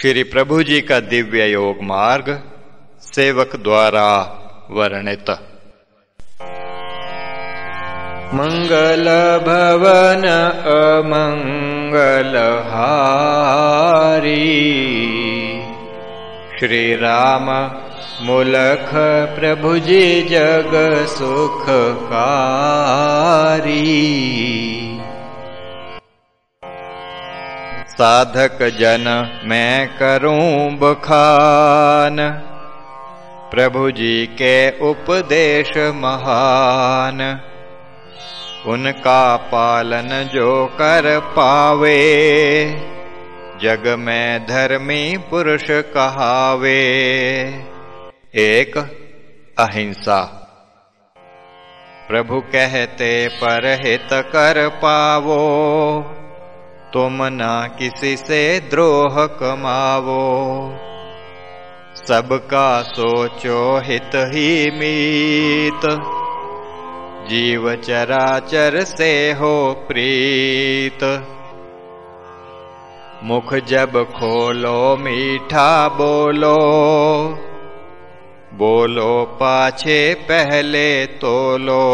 श्री प्रभु जी का दिव्य योग मार्ग सेवक द्वारा वर्णित। मंगल भवन अमंगल हारी। श्री राम मुलख प्रभु जी जग सुखकारी साधक जन मैं करूं बखान। प्रभु जी के उपदेश महान। उनका पालन जो कर पावे जग में धर्मी पुरुष कहावे। एक अहिंसा। प्रभु कहते पर हित कर पावो तुम न किसी से द्रोह कमावो। सबका सोचो हित ही मीत। जीव चराचर से हो प्रीत। मुख जब खोलो, मीठा बोलो। बोलो पाछे पहले तोलो।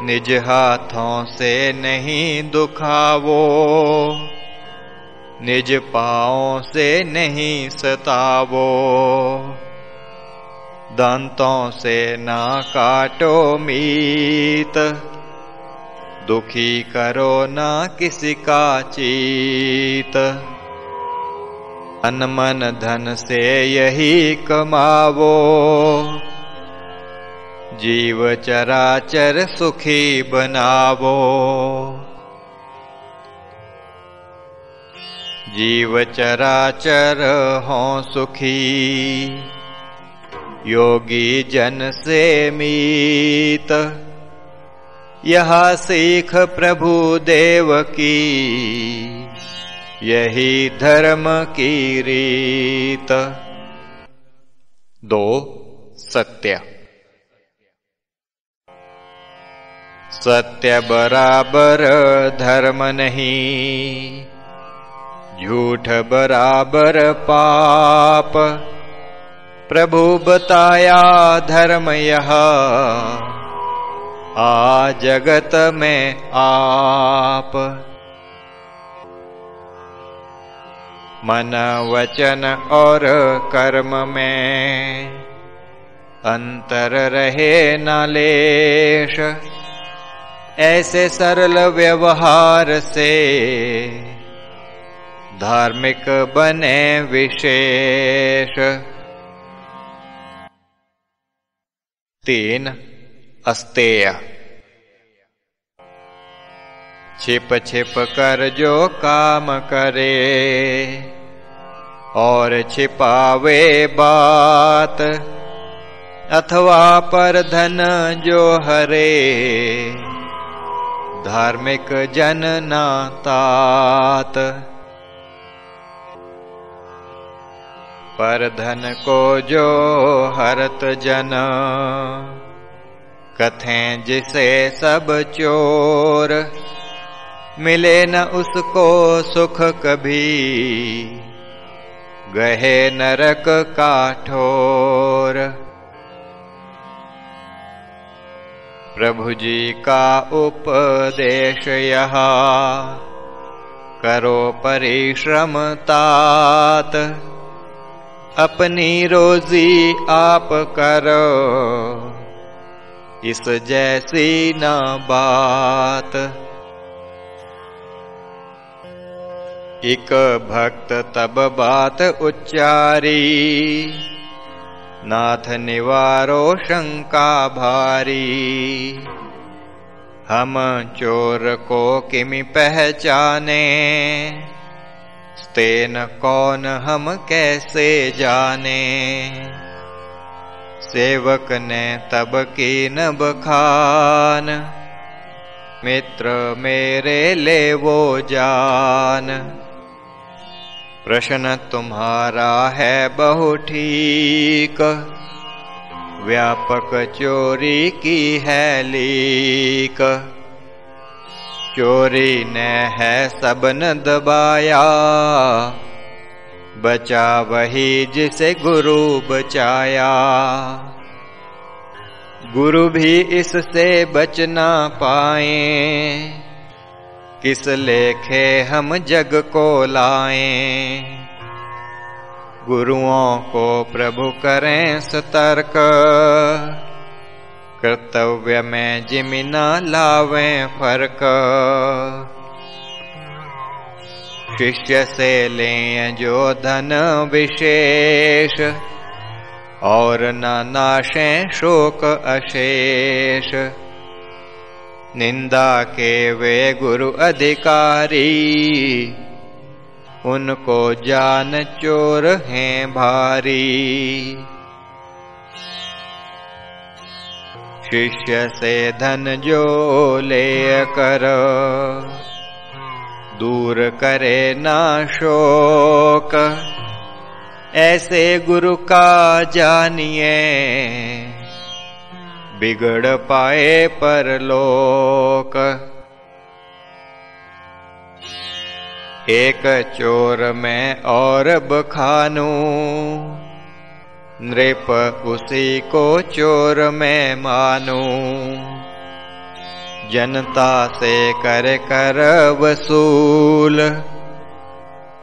निज हाथों से नहीं दुखावो। निज पाओ से नहीं सतावो। दांतों से ना काटो मीत। दुखी करो ना किसी का चीत। अनमन धन से यही कमावो। जीव चराचर सुखी बनावो। जीव चराचर हो सुखी, योगी जन से मीत यह सीख प्रभु देव की, यही धर्म की रीत। दो, सत्य। सत्य बराबर धर्म नहीं। झूठ बराबर पाप। प्रभु बताया धर्म यह। आ जगत में आप। मन वचन और कर्म में अंतर रहे नालेश ऐसे सरल व्यवहार से धार्मिक बने विशेष। तीन, अस्तेय। छिप छिप कर जो काम करे और छिपावे बात अथवा पर धन जो हरे धार्मिक जन नातात पर धन को जो हरत जन, कथें जिसे सब चोर, मिले न उसको सुख कभी, गहे नरक काठोर प्रभु जी का उपदेश यहाँ तात अपनी रोजी आप करो। इस जैसी न बात। एक भक्त तब बात उच्चारी नाथ निवारो शंका भारी। हम चोर को किमि पहचाने? स्तेन कौन हम कैसे जाने? सेवक ने तब की न बखान। मित्र मेरे ले वो जान। प्रश्न तुम्हारा है बहु ठीक। व्यापक चोरी की है लीक। चोरी ने है सबन दबाया। बचा वही जिसे गुरु बचाया। गुरु भी इससे बचना पाए। किस लेखे हम जग को लाए? गुरुओं को प्रभु करें सतर्क। कर्तव्य में जिमिना लावें फ़र्क। शिष्य से लें जो धन विशेष, और न नाशें शोक अशेष। निंदा के वे गुरु अधिकारी उनको जान चोर हैं भारी। शिष्य से धन जो ले कर दूर करे ना शोक। ऐसे गुरु का जानिए बिगड़ पाए पर लोक एक चोर में और बखानू, नृप उसी को चोर में मानू। जनता से कर कर वसूल,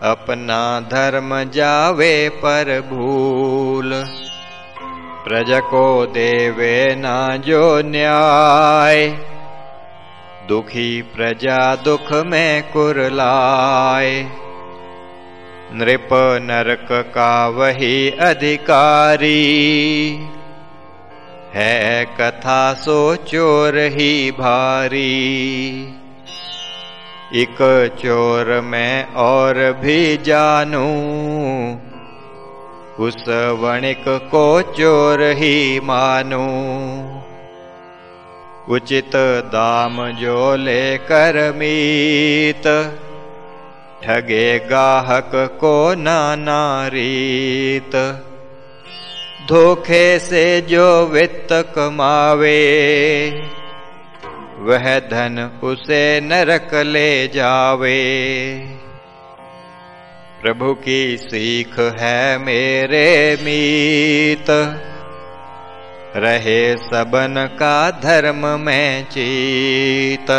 अपना धर्म जावे पर भूल। प्रज को देवे ना जो न्याय। दुखी प्रजा दुख में कुरलाए नृप नरक का वही अधिकारी। है कथा सो चोर ही भारी। एक चोर में और भी जानू। उस वणिक को चोर ही मानू। उचित दाम जो लेकर मीत ठगे गाहक को नाना रीत। धोखे से जो वित्त कमावे वह धन उसे नरक ले जावे प्रभु की सीख है मेरे मीत। रहे सबन का धर्म में चीत।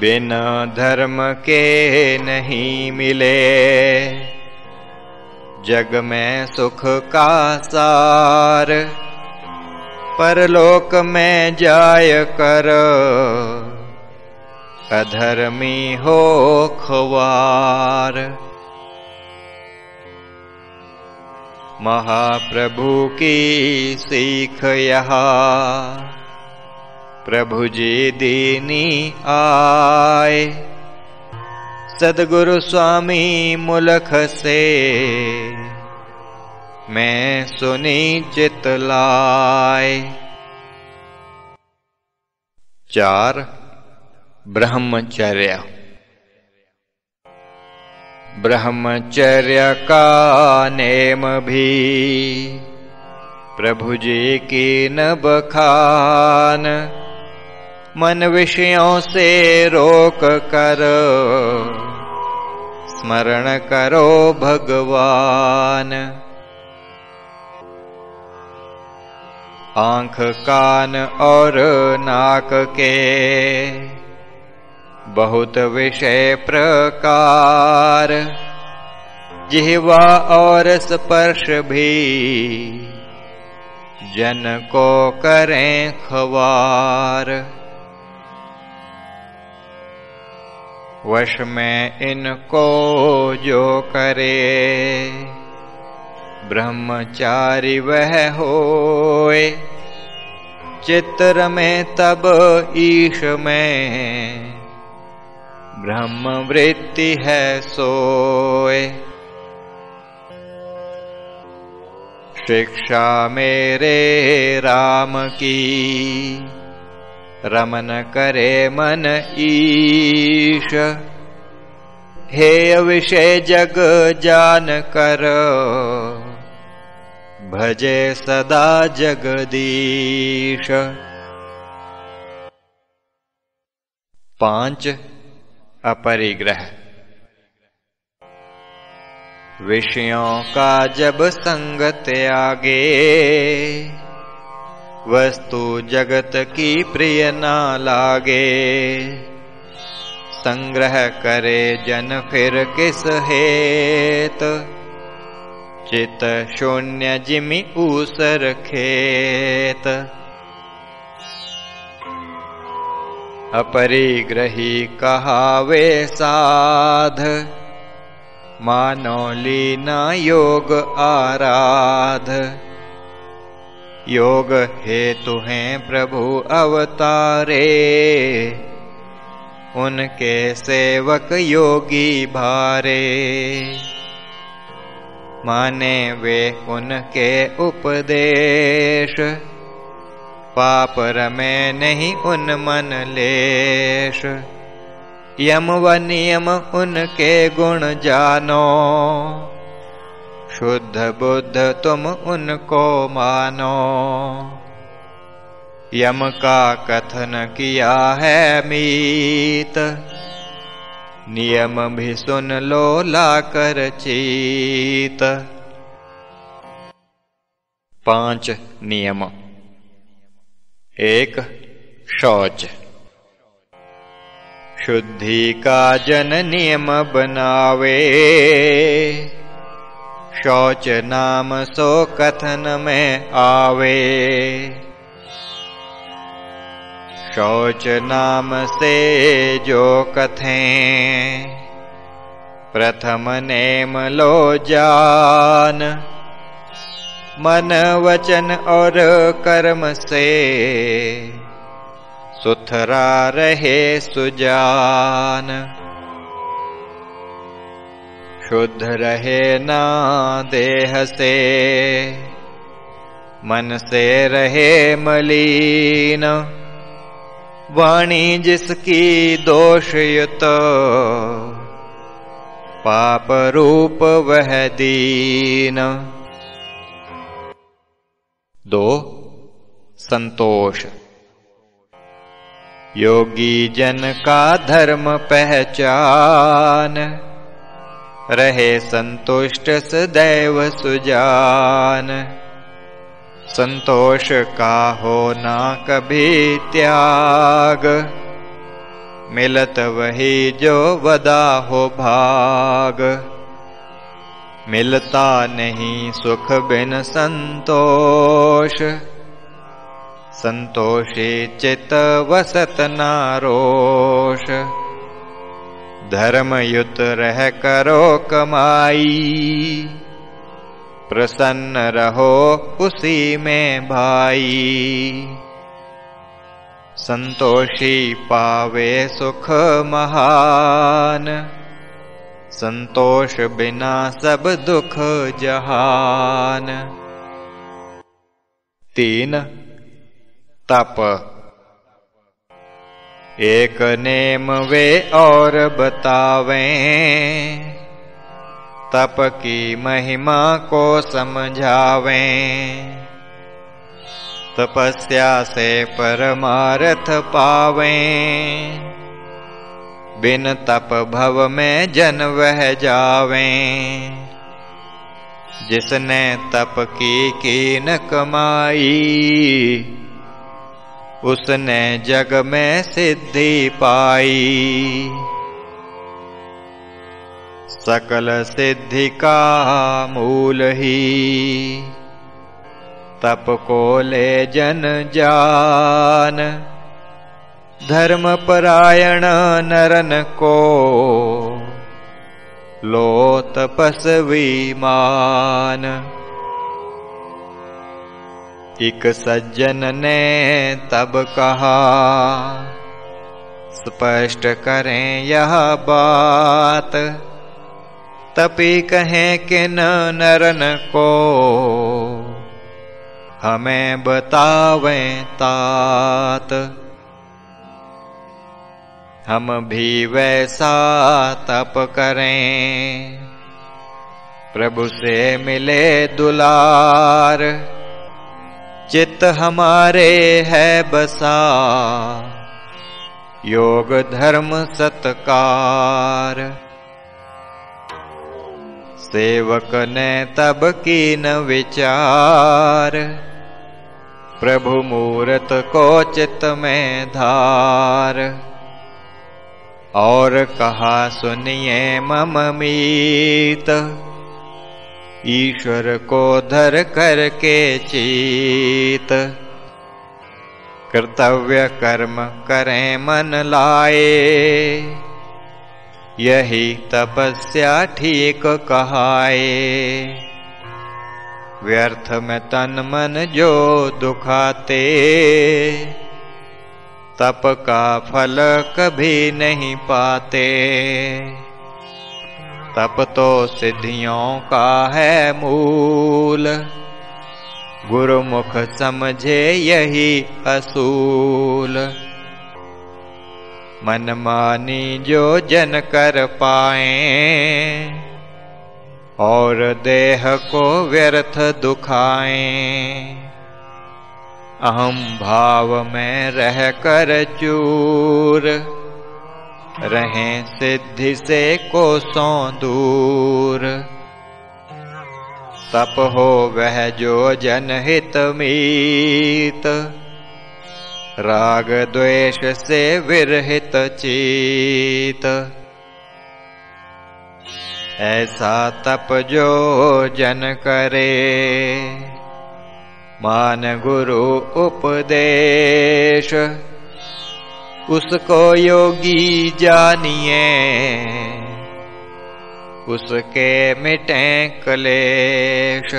बिना धर्म के नहीं मिले। जग में सुख का सार, परलोक में जाय कर। अधर्मी हो खवार। महाप्रभु की सीख यहाँ। प्रभु जी दीनी आए। सदगुरु स्वामी मुलख से। मैं सुनी चितलाय चार ब्रह्मचर्य। ब्रह्मचर्य का नेम भी प्रभु जी की न बखान मन विषयों से रोक कर स्मरण करो भगवान। आंख कान और नाक के बहुत विषय प्रकार। जिहवा और स्पर्श भी जन को करें खवार। वश में इनको जो करे, ब्रह्मचारी वह होए। चित्र में तब ईश में ब्रह्म वृत्ति है सोए। शिक्षा मेरे राम की रमन करे मन ईश। हे विषय जग जान कर भजे सदा जगदीश। पांच अपरिग्रह। विषयों का जब संगत आगे, वस्तु जगत की प्रिय ना लागे। संग्रह करे जन फिर किस हेत? चित शून्य जिमि ऊसर खेत। अपरिग्रही कहावे साध। मानो लीना योग आराध। योग हैं प्रभु अवतारे। उनके सेवक योगी भारे। माने वे उनके उपदेश पाप रमे नहीं उन मन लेश। यम व नियम उनके गुण जानो। शुद्ध बुद्ध तुम उनको मानो। यम का कथन किया है मीत। नियम भी सुन लो लाकर चीत। पांच नियम एक शौच। शुद्धि का जन नियम बनावे शौच नाम सो कथन में आवे। शौच नाम से जो कथें। प्रथम नेम लो जान मन वचन और कर्म से। सुथरा रहे सुजान। शुद्ध रहे ना देह से। मन से रहे मलीन। वाणी जिसकी दोषयुत पाप रूप वह दीन दो संतोष। योगी जन का धर्म पहचान रहे संतुष्ट सदैव सुजान। संतोष का होना कभी त्याग मिलत वही जो वदा हो भाग मिलता नहीं सुख बिन संतोष। संतोषे चित वसत नारोष। धर्मयुत रह करो कमाई। प्रसन्न रहो उसी में भाई। संतोषी पावे सुख महान संतोष बिना सब दुख जहान। तीन, तप। एक नेम वे और बतावें। तप की महिमा को समझावें। तपस्या से परमारथ पावें। बिन तप भव में जन वह जावें। जिसने तप की कीन कमाई, उसने जग में सिद्धि पाई। सकल सिद्धि का मूल ही, तप को ले जन जान। धर्मपरायण नरन को लो तपस्वी मान एक सज्जन ने तब कहा स्पष्ट करें यह बात। तपी कहें कि नरन को हमें बतावें तात हम भी वैसा तप करें। प्रभु से मिले दुलार, चित्त हमारे है बसा। योग धर्म सत्कार, सेवक ने तब की न विचार। प्रभु मूरत को चित में धार। और कहा, सुनिए मम मीत। ईश्वर को धर करके चीत। कर्तव्य कर्म करें मन लाए। यही तपस्या ठीक कहाए। व्यर्थ में तन मन जो दुखाते। तप का फल कभी नहीं पाते। तप तो सिद्धियों का है मूल। गुरुमुख समझे यही असूल। मनमानी जो जन कर पाए, और देह को व्यर्थ दुखाए। अहम भाव में रह कर चूर। रहें सिद्धि से कोसों दूर। तप हो वह जो जनहित मीत। राग द्वेष से विरहित चीत। ऐसा तप जो जन करे। मान गुरु उपदेश। उसको योगी जानिए, उसके मिटे कलेश।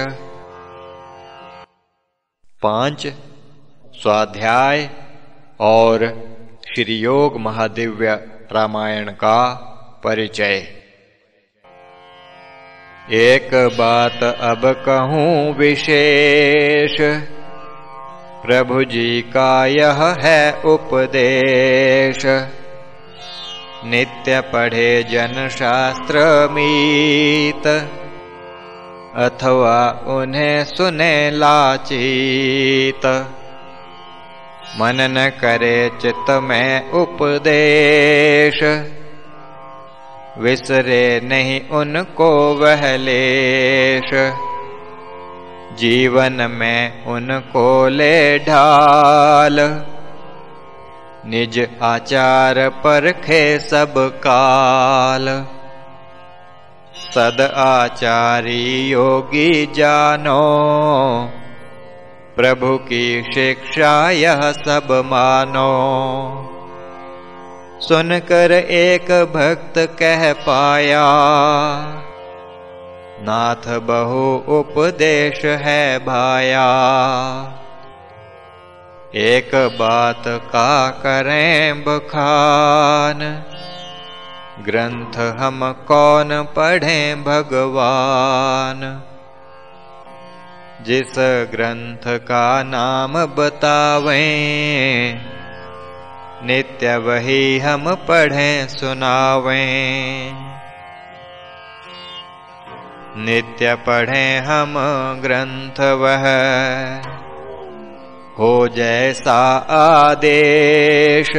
पाँच, स्वाध्याय और श्री योग महादिव्य रामायण का परिचय। एक बात अब कहूं विशेष। प्रभु जी का यह है उपदेश। नित्य पढ़े जन शास्त्र मीत अथवा उन्हें सुने लाचित। मनन करे चित्त में उपदेश विसरे नहीं उनको वहलेश। जीवन में उनको ले ढाल। निज आचार परखे सब काल। सद आचारी योगी जानो। प्रभु की शिक्षा यह सब मानो सुनकर एक भक्त कह पाया नाथ बहु उपदेश है भाया। एक बात का करें बखान ग्रंथ हम कौन पढ़ें भगवान? जिस ग्रंथ का नाम बतावें नित्य वही हम पढ़ें सुनावें। नित्य पढ़ें हम ग्रंथ वह हो जैसा आदेश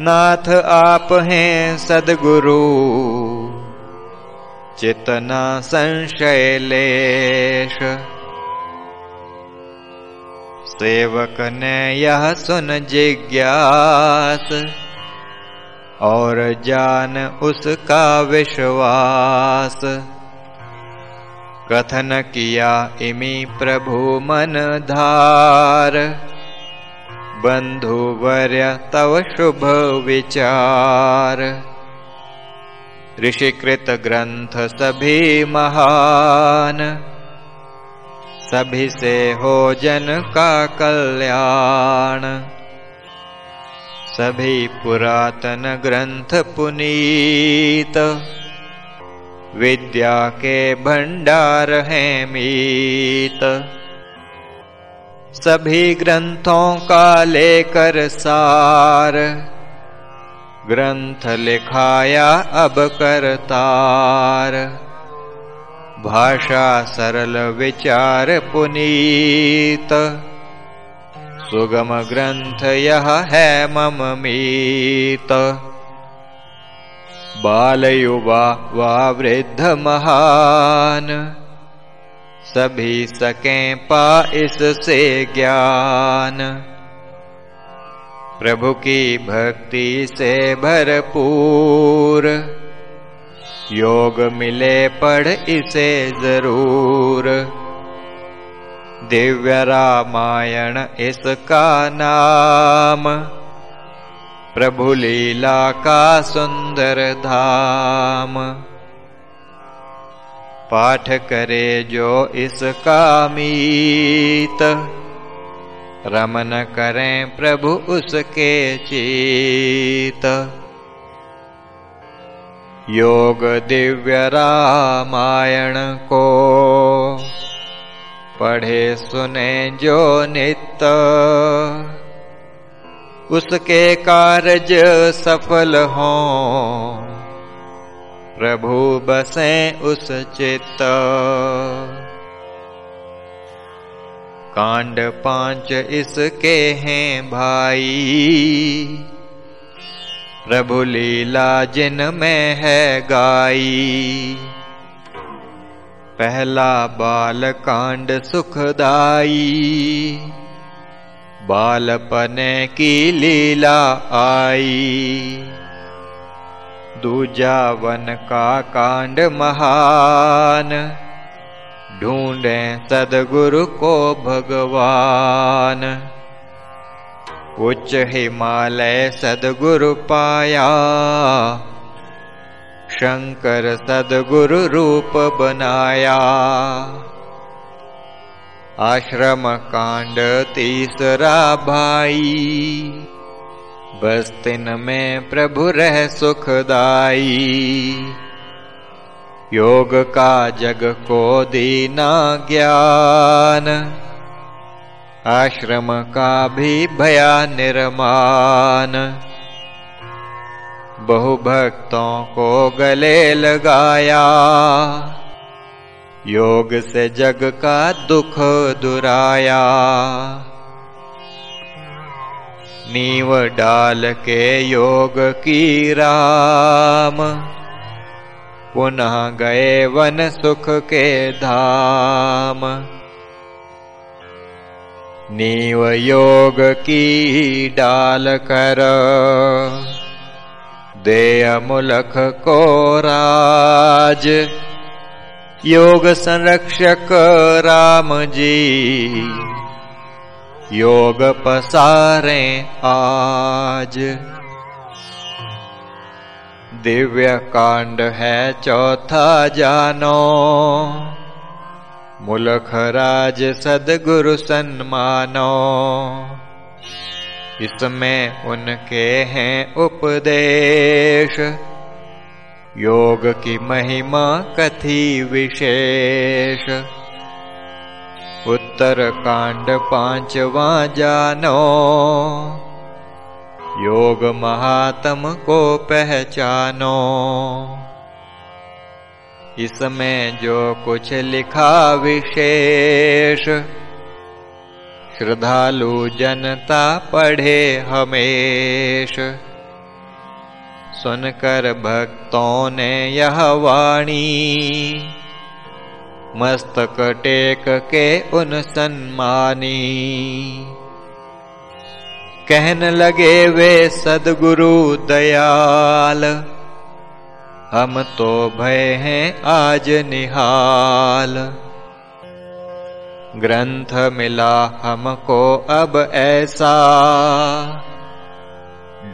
नाथ आप हैं सदगुरु। चितना संशय लेश सेवक ने यह सुन जिज्ञास और जान उसका विश्वास। कथन किया इमी प्रभु मन धार बंधुवर्य तव शुभ विचार। ऋषिकृत ग्रंथ सभी महान सभी से हो जन का कल्याण। सभी पुरातन ग्रंथ पुनीत। विद्या के भंडार हैं मीत। सभी ग्रंथों का लेकर सार। ग्रंथ लिखाया अब करतार भाषा सरल विचार पुनीत। सुगम ग्रंथ यह है मम मीत। बाल युवा वा वृद्ध महान। सभी सके पा इससे ज्ञान। प्रभु की भक्ति से भरपूर योग मिले पढ़ इसे जरूर। दिव्य रामायण इसका नाम। प्रभु लीला का सुंदर धाम। पाठ करे जो इसका मीत। रमन करें प्रभु उसके चीत योग दिव्य रामायण को पढ़े सुने जो नित उसके कार्य सफल हों। प्रभु बसे उस चित्त। कांड पांच इसके हैं भाई प्रभु लीला जिन में है गाई। पहला बाल कांड सुखदाई। बालपने की लीला आई। दूजा वन का कांड महान। ढूंढे सदगुरु को भगवान उच्च हिमालय सदगुरु पाया शंकर सदगुरु बनाया। आश्रम कांड तीसरा भाई। बस्तिन में प्रभु रह सुखदाई। योग का जग को दीना ज्ञान आश्रम का भी भया निर्माण बहु भक्तों को गले लगाया। योग से जग का दुख दुराया। नीव डाल के योग की राम। पुनः गए वन सुख के धाम नीव योग की डाल कर दे मुलख को राज योग संरक्षक राम जी योग पसारे आज। दिव्य कांड है चौथा जानो। मुलख राज सदगुरु सन्मानो। इसमें उनके हैं उपदेश। योग की महिमा कथी विशेष? उत्तर कांड पांचवा जानो। योग महात्म को पहचानो। इसमें जो कुछ लिखा विशेष श्रद्धालु जनता पढ़े हमेश। सुनकर भक्तों ने यह वाणी मस्तक टेक के उन सन्मानी। कहन लगे वे सदगुरु दयाल हम तो भय हैं आज निहाल। ग्रंथ मिला हमको अब ऐसा।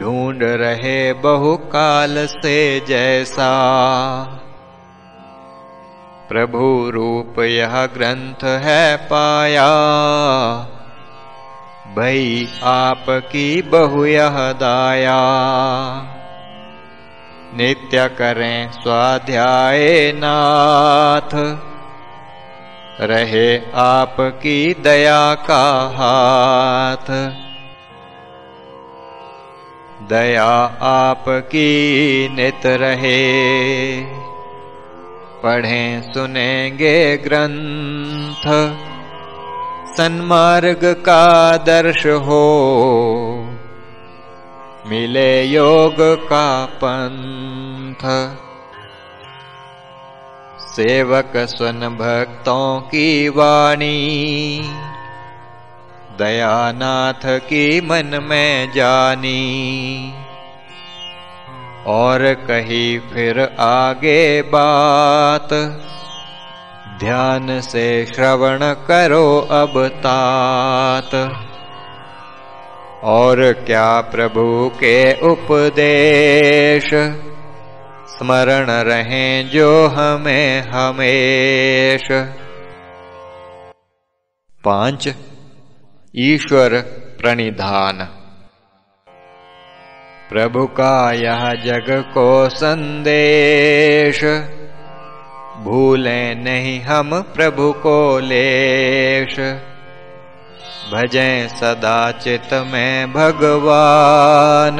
ढूंढ रहे बहुकाल से जैसा। प्रभु रूप यह ग्रंथ है पाया। भई आपकी बहु यह दाया नित्य करें स्वाध्याय नाथ। रहे आपकी दया का हाथ। दया आपकी नित रहे। पढ़ें सुनेंगे ग्रंथ। सन्मार्ग का दर्श हो। मिले योग का पंथ। सेवक स्वन भक्तों की वाणी। दयानाथ की मन में जानी। और कही फिर आगे बात। ध्यान से श्रवण करो अब तात। और क्या प्रभु के उपदेश? स्मरण रहे जो हमें हमेश। पांच ईश्वर प्रणिधान। प्रभु का यह जग को संदेश। भूले नहीं हम प्रभु को लेश भजें सदा चित में भगवान।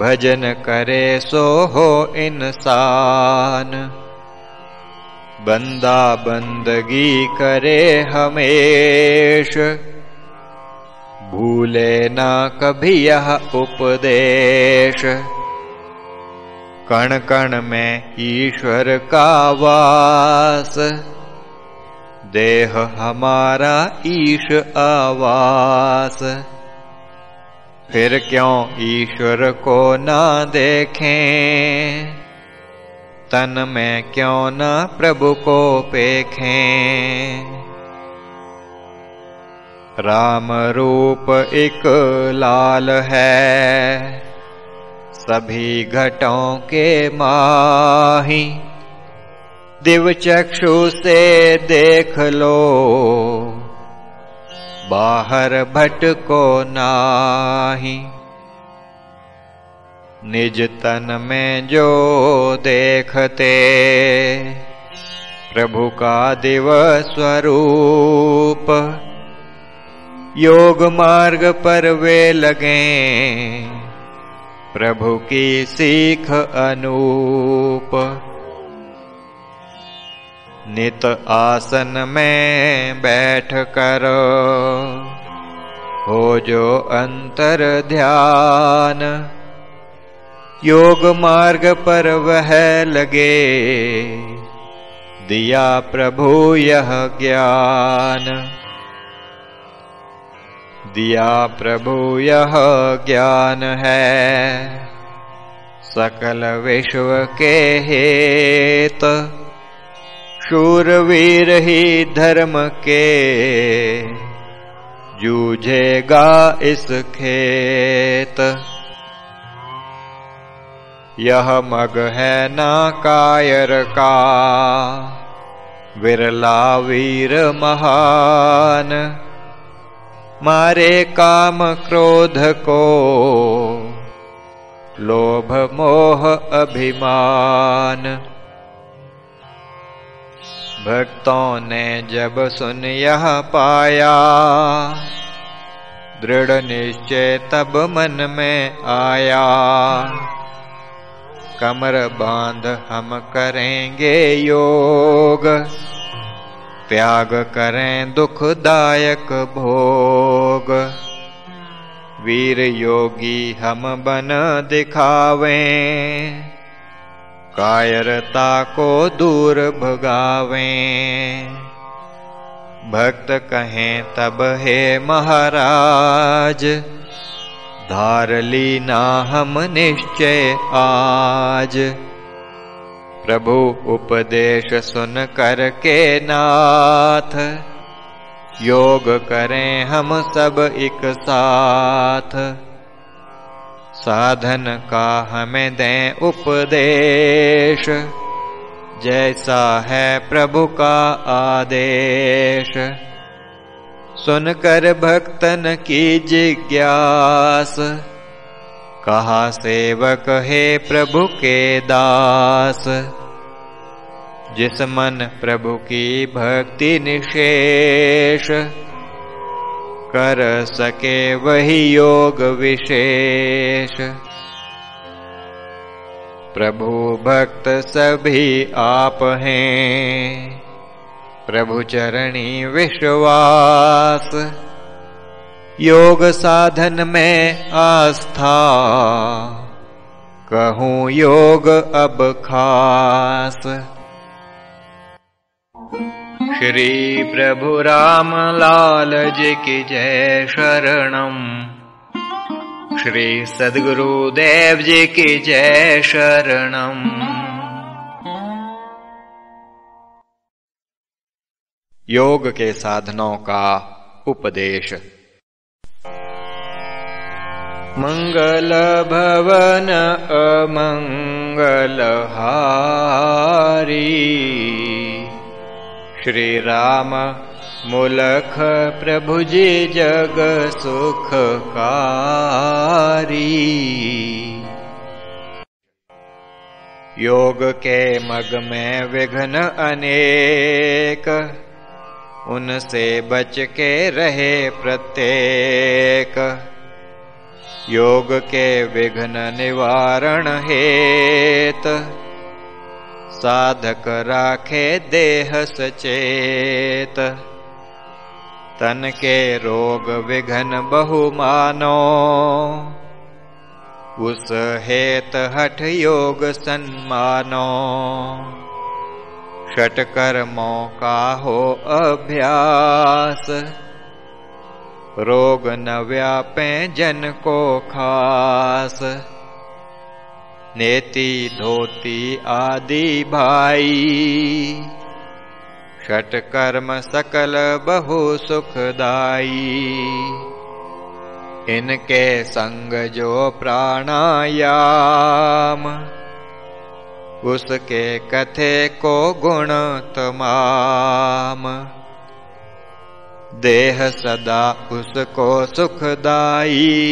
भजन करे सो हो इंसान। बंदा बंदगी करे हमेश। भूले ना कभी यह उपदेश। कण कण में ईश्वर का वास देह हमारा ईश आवास। फिर क्यों ईश्वर को ना देखें? तन में क्यों ना प्रभु को पेखें? राम रूप एक लाल है, सभी घटों के माही। दिव चक्षु से देख लो। बाहर भट को नाही। निज तन में जो देखते, प्रभु का दिव स्वरूप योग मार्ग पर वे लगे, प्रभु की सीख अनूप। नित आसन में बैठ कर। अंतर ध्यान। योग मार्ग पर वह लगे। दिया प्रभु यह ज्ञान। दिया प्रभु यह ज्ञान है। सकल विश्व के हेत शूरवीर ही धर्म के जूझेगा इस खेत। यह मग है ना कायर का विरला वीर महान। मारे काम क्रोध को, लोभ मोह अभिमान। भक्तों ने जब सुन यह पाया, दृढ़ निश्चय तब मन में आया। कमर बाँध हम करेंगे योग, त्याग करें दुखदायक भोग। वीर योगी हम बन दिखावें कायरता को दूर भगावें। भक्त कहें तब हे महाराज धार ली ना हम निश्चय आज। प्रभु उपदेश सुन कर के नाथ योग करें हम सब एक साथ साधन का हमें दें उपदेश जैसा है प्रभु का आदेश। सुनकर भक्तन की जिज्ञास कहा सेवक है प्रभु के दास। जिस मन प्रभु की भक्ति निशेष कर सके वही योग विशेष। प्रभु भक्त सभी आप हैं। प्रभु चरणी विश्वास। योग साधन में आस्था। कहूँ योग अब खास श्री प्रभु राम लाल जी की जय शरणम। श्री सदगुरुदेव जी की जय शरणम। योग के साधनों का उपदेश। मंगल भवन अमंगल हारी श्री राम मुलख प्रभु जी जग सुखकारी योग के मग में विघ्न अनेक उनसे बच के रहे प्रत्येक। योग के विघ्न निवारण हेत साधक राखे देह सचेत। तन के रोग विघ्न बहुमानो उस हेत हठ योग सन्मानो। षटकर्मों का हो अभ्यास। रोग न व्यापे जन को खास। नेति धोती आदि भाई। षट कर्म सकल बहु सुखदाई इनके संग जो प्राणायाम उसके कथे को गुण तमाम। देह सदा उसको सुखदाई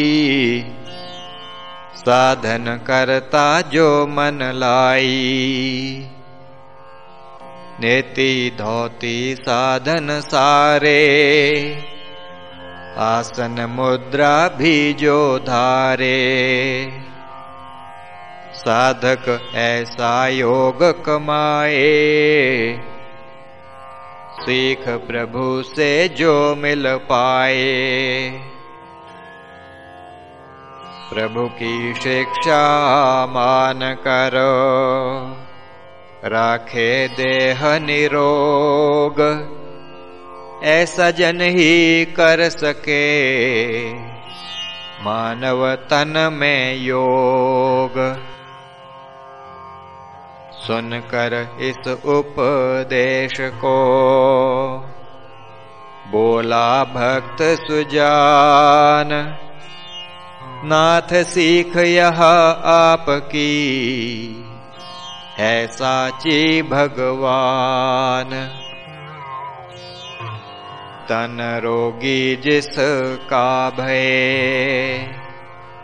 साधन करता जो मन लाई। नेति धोती साधन सारे। आसन मुद्रा भी जो धारे। साधक ऐसा योग कमाए। सीख प्रभु से जो मिल पाए। प्रभु की शिक्षा मान करो। राखे देह निरोग ऐसा जन ही कर सके। मानव तन में योग। सुनकर इस उपदेश को बोला भक्त सुजान। नाथ सीख यह आपकी। है साची भगवान। तन रोगी जिसका भय,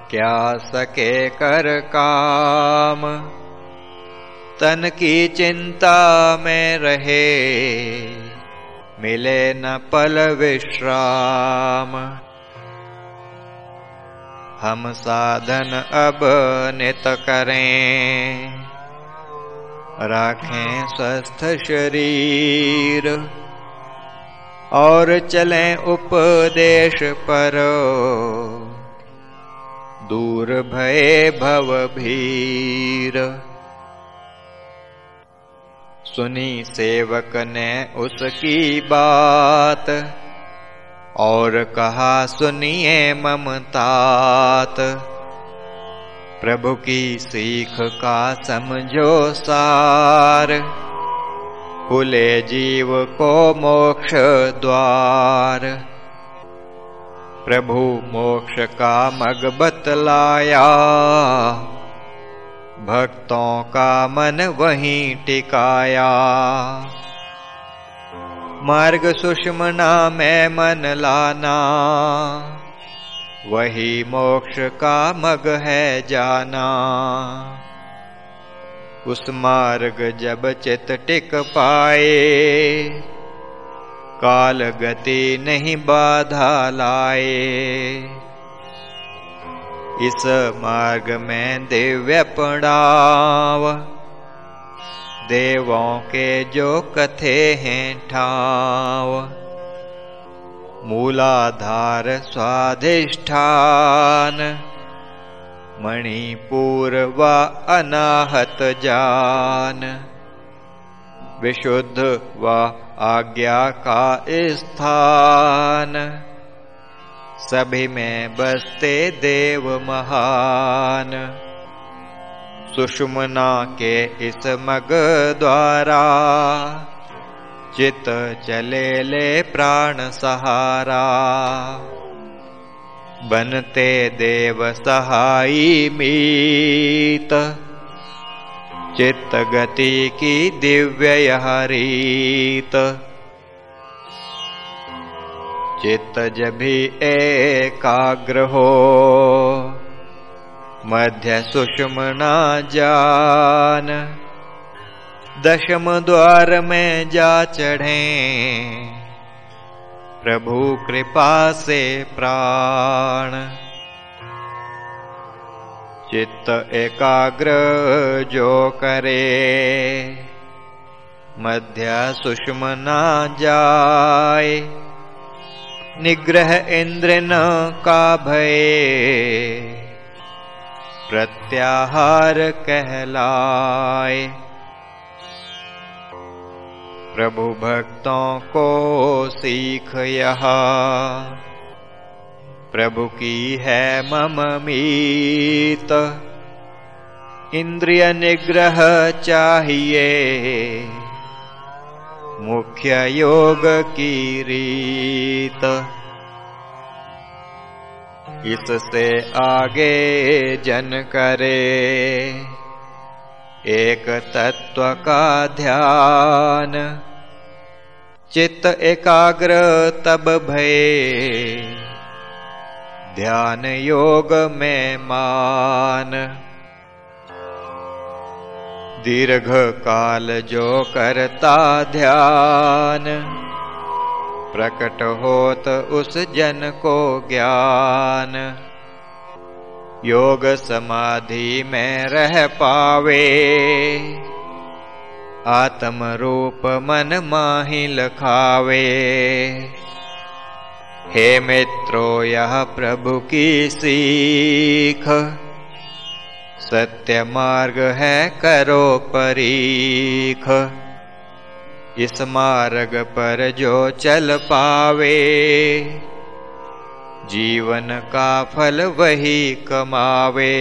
क्या सके कर काम। तन की चिंता में रहे, मिले न पल विश्राम। हम साधन अब नित करें। राखें स्वस्थ शरीर और चलें उपदेश पर। दूर भय भव भीर। सुनी सेवक ने उसकी बात। और कहा सुनिए ममतात प्रभु की सीख का समझो सार। खुले जीव को मोक्ष द्वार। प्रभु मोक्ष का मग बतलाया। भक्तों का मन वहीं टिकाया मार्ग सुषमना में मन लाना वही मोक्ष का मग है जाना उस मार्ग जब चित टिक पाए काल गति नहीं बाधा लाए। इस मार्ग में दिव्य पड़ाव देवों के जो कथे हैं ठाव, मूलाधार स्वाधिष्ठान मणिपुर व अनाहत जान। विशुद्ध व आज्ञा का स्थान, सभी में बसते देव महान। सुषुमना के इस मग द्वारा। चित चले ले प्राण सहारा। बनते देव सहाई मीत। चित्त गति की दिव्य रीत। चित्त जभी एकाग्र हो मध्य सुषमना जान। दशम द्वार में जा चढ़े। प्रभु कृपा से प्राण। चित्त एकाग्र जो करे। मध्य सुषम जाय निग्रह इंद्र न का भय प्रत्याहार कहलाए प्रभु भक्तों को सीख यहा प्रभु की है मम मीत। इंद्रिय निग्रह चाहिए। मुख्य योग की रीत इससे आगे जन करे। एक तत्व का ध्यान। चित्त एकाग्र तब भय। ध्यान योग में मान। दीर्घ काल जो करता ध्यान। प्रकट होत उस जन को ज्ञान। योग समाधि में रह पावे। आत्म रूप मन माही लखावे। हे मित्रो यह प्रभु की सीख। सत्य मार्ग है करो परीख इस मार्ग पर जो चल पावे जीवन का फल वही कमावे।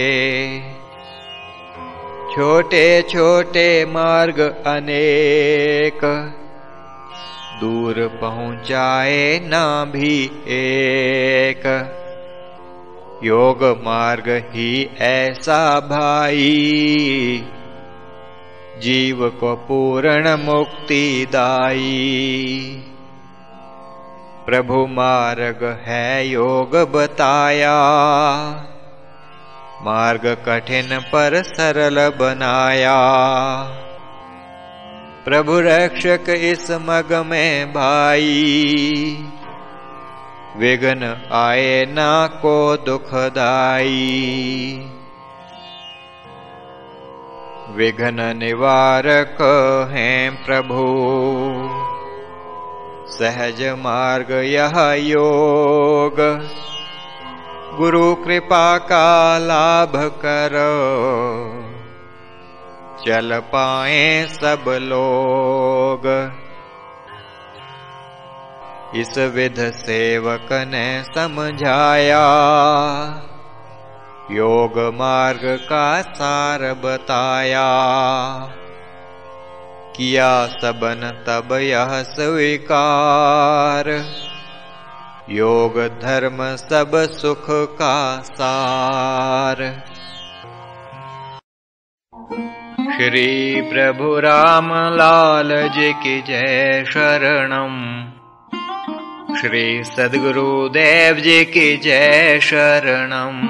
छोटे छोटे मार्ग अनेक दूर पहुँचाए ना भी एक। योग मार्ग ही ऐसा भाई जीव को पूर्ण मुक्ति दाई प्रभु मार्ग है योग बताया मार्ग कठिन पर सरल बनाया। प्रभु रक्षक इस मग में भाई। विघन आए ना को दुखदाई विघन निवारक हैं प्रभु। सहज मार्ग यह योग। गुरु कृपा का लाभ करो। चल पाए सब लोग। इस विध सेवक ने समझाया योग मार्ग का सार बताया किया सबन तब यह स्वीकार। योग धर्म सब सुख का सार। श्री प्रभु राम लाल जी की जय शरणम श्री सद्गुरुदेव जी की जय शरणम